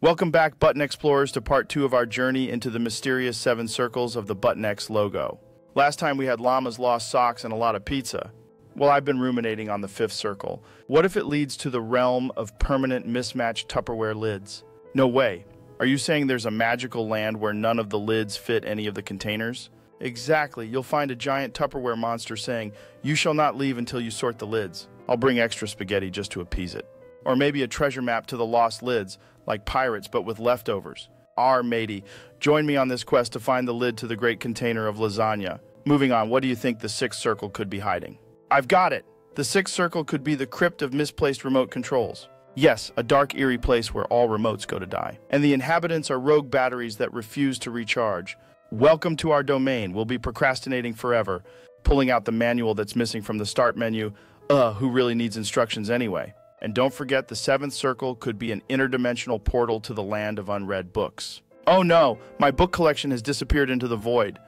Welcome back, Button Explorers, to part two of our journey into the mysterious seven circles of the ButtonX logo. Last time we had llamas, lost socks, and a lot of pizza. Well, I've been ruminating on the fifth circle. What if it leads to the realm of permanent mismatched Tupperware lids? No way. Are you saying there's a magical land where none of the lids fit any of the containers? Exactly. You'll find a giant Tupperware monster saying, You shall not leave until you sort the lids. I'll bring extra spaghetti just to appease it. Or maybe a treasure map to the lost lids, like pirates but with leftovers. R matey, join me on this quest to find the lid to the great container of lasagna. Moving on, what do you think the sixth circle could be hiding? I've got it! The sixth circle could be the crypt of misplaced remote controls. Yes, a dark, eerie place where all remotes go to die. And the inhabitants are rogue batteries that refuse to recharge. Welcome to our domain. We'll be procrastinating forever, pulling out the manual that's missing from the start menu. Uh, who really needs instructions anyway? And don't forget, the seventh circle could be an interdimensional portal to the land of unread books. Oh no, my book collection has disappeared into the void.